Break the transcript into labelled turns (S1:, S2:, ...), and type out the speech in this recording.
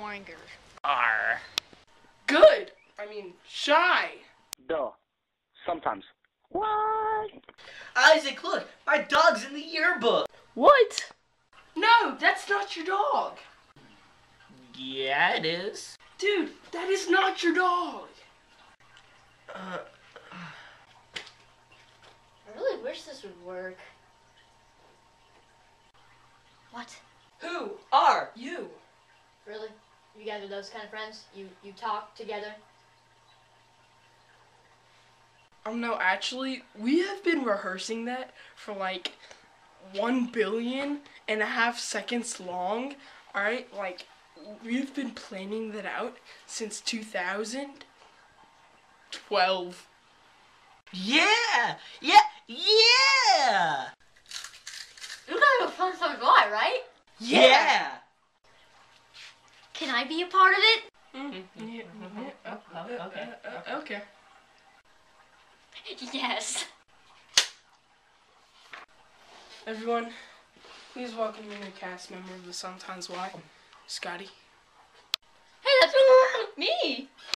S1: wanker.
S2: R.
S3: Good. I mean, shy.
S4: Duh. Sometimes. What?
S5: Isaac, look, my dog's in the yearbook.
S2: What?
S3: No, that's not your dog.
S5: Yeah, it is.
S3: Dude, that is not your dog.
S5: Uh,
S6: I really wish this would work. What?
S3: Who are you?
S6: Really? You guys are those kind of friends? You you talk together?
S3: Um, no, actually, we have been rehearsing that for like one billion and a half seconds long. Alright, like, we've been planning that out since 2012.
S5: yeah, yeah, yeah,
S6: You guys are fun so guy, right?
S5: yeah.
S6: Can I be a part of it?
S5: Okay,
S3: okay.
S6: Yes.
S3: Everyone, please welcome the new cast member of the Sometimes Why, Scotty.
S6: Hey, that's me.